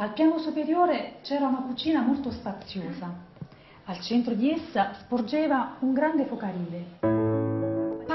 Al piano superiore c'era una cucina molto spaziosa. Al centro di essa sporgeva un grande focarile.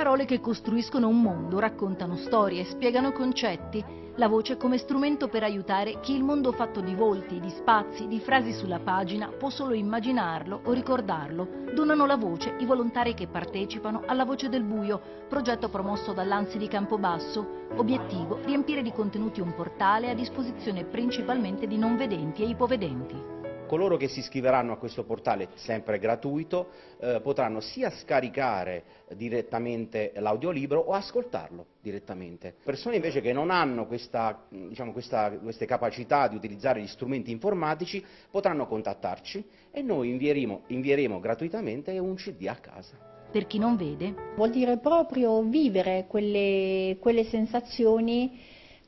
Parole che costruiscono un mondo, raccontano storie, spiegano concetti. La voce come strumento per aiutare chi il mondo fatto di volti, di spazi, di frasi sulla pagina può solo immaginarlo o ricordarlo. Donano la voce i volontari che partecipano alla Voce del Buio, progetto promosso dall'Ansi di Campobasso. Obiettivo riempire di contenuti un portale a disposizione principalmente di non vedenti e ipovedenti coloro che si iscriveranno a questo portale, sempre gratuito, eh, potranno sia scaricare direttamente l'audiolibro o ascoltarlo direttamente. Persone invece che non hanno questa, diciamo, questa, queste capacità di utilizzare gli strumenti informatici potranno contattarci e noi invieremo, invieremo gratuitamente un CD a casa. Per chi non vede? Vuol dire proprio vivere quelle, quelle sensazioni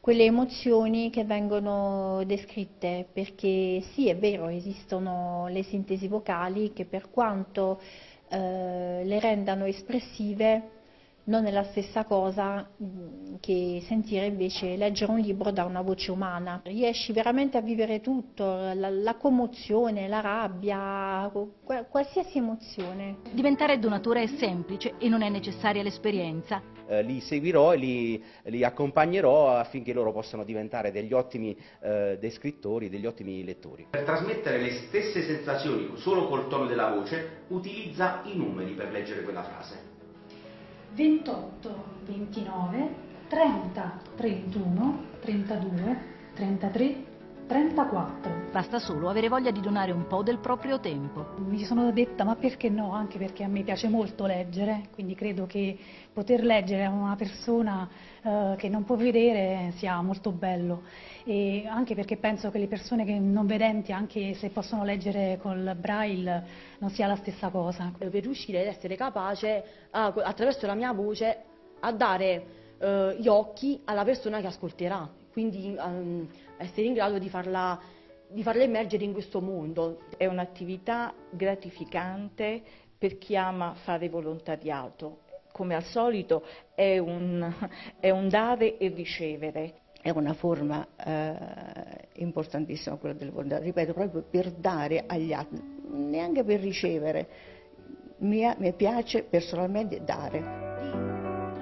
quelle emozioni che vengono descritte, perché sì è vero esistono le sintesi vocali che per quanto eh, le rendano espressive non è la stessa cosa che sentire invece leggere un libro da una voce umana. Riesci veramente a vivere tutto, la, la commozione, la rabbia, qualsiasi emozione. Diventare donatore è semplice e non è necessaria l'esperienza. Eh, li seguirò e li, li, accompagnerò affinché loro possano diventare degli ottimi eh, descrittori, degli ottimi lettori. Per trasmettere le stesse sensazioni solo col tono della voce, utilizza i numeri per leggere quella frase. 28, 29, 30, 31, 32, 33, 34. Basta solo avere voglia di donare un po' del proprio tempo. Mi sono detta ma perché no, anche perché a me piace molto leggere, quindi credo che poter leggere a una persona eh, che non può vedere sia molto bello e anche perché penso che le persone che non vedenti, anche se possono leggere col braille, non sia la stessa cosa. Per riuscire ad essere capace, a, attraverso la mia voce, a dare eh, gli occhi alla persona che ascolterà, quindi um, essere in grado di farla di farla emergere in questo mondo. È un'attività gratificante per chi ama fare volontariato. Come al solito è un, è un dare e ricevere. È una forma eh, importantissima quella del volontariato, ripeto, proprio per dare agli altri, neanche per ricevere. Mi, mi piace personalmente dare.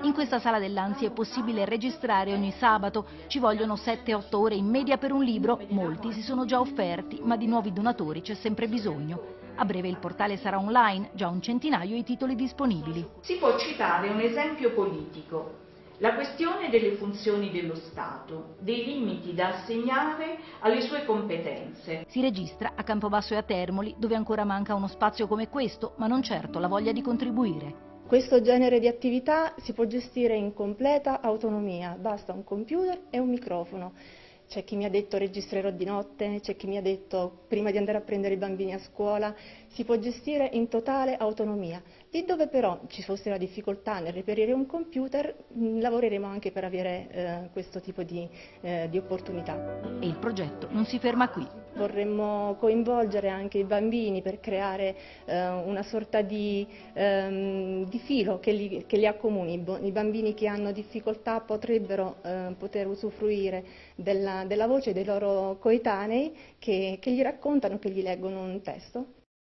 In questa sala dell'Ansi è possibile registrare ogni sabato. Ci vogliono 7-8 ore in media per un libro. Molti si sono già offerti, ma di nuovi donatori c'è sempre bisogno. A breve il portale sarà online, già un centinaio i titoli disponibili. Si può citare un esempio politico. La questione delle funzioni dello Stato, dei limiti da assegnare alle sue competenze. Si registra a Campobasso e a Termoli, dove ancora manca uno spazio come questo, ma non certo la voglia di contribuire. Questo genere di attività si può gestire in completa autonomia, basta un computer e un microfono. C'è chi mi ha detto registrerò di notte, c'è chi mi ha detto prima di andare a prendere i bambini a scuola, si può gestire in totale autonomia. Lì dove però ci fosse la difficoltà nel reperire un computer, mh, lavoreremo anche per avere eh, questo tipo di, eh, di opportunità. E il progetto non si ferma qui. Vorremmo coinvolgere anche i bambini per creare eh, una sorta di, ehm, di filo che li, che li, accomuni. I bambini che hanno difficoltà potrebbero eh, poter usufruire della, della, voce dei loro coetanei che, che gli raccontano, che gli leggono un testo.